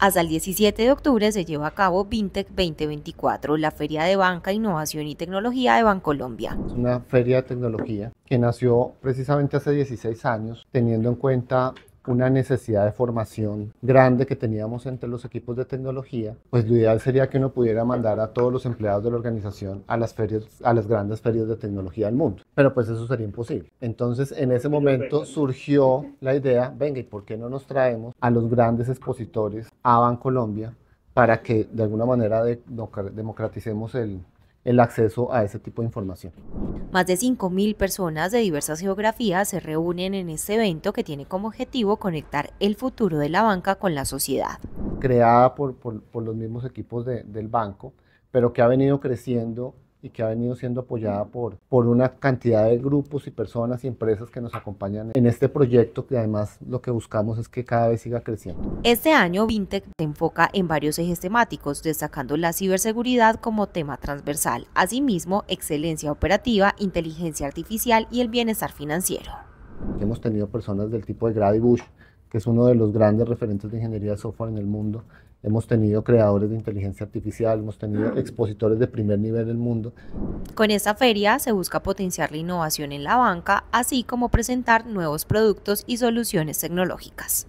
Hasta el 17 de octubre se lleva a cabo Vintec 2024, la Feria de Banca, Innovación y Tecnología de Bancolombia. Es una feria de tecnología que nació precisamente hace 16 años, teniendo en cuenta una necesidad de formación grande que teníamos entre los equipos de tecnología, pues lo ideal sería que uno pudiera mandar a todos los empleados de la organización a las ferias, a las grandes ferias de tecnología del mundo. Pero pues eso sería imposible. Entonces en ese momento surgió la idea, venga, ¿y por qué no nos traemos a los grandes expositores a Bancolombia para que de alguna manera democraticemos el, el acceso a ese tipo de información. Más de 5.000 personas de diversas geografías se reúnen en este evento que tiene como objetivo conectar el futuro de la banca con la sociedad. Creada por, por, los mismos equipos del banco, pero que ha venido creciendo y que ha venido siendo apoyada por, por una cantidad de grupos y personas y empresas que nos acompañan en este proyecto que además lo que buscamos es que cada vez siga creciendo. Este año Vintec se enfoca en varios ejes temáticos, destacando la ciberseguridad como tema transversal, asimismo excelencia operativa, inteligencia artificial y el bienestar financiero. Hemos tenido personas del tipo de Grady Bush, que es uno de los grandes referentes de ingeniería de software en el mundo. Hemos tenido creadores de inteligencia artificial, hemos tenido expositores de primer nivel del mundo. Con esta feria se busca potenciar la innovación en la banca, así como presentar nuevos productos y soluciones tecnológicas.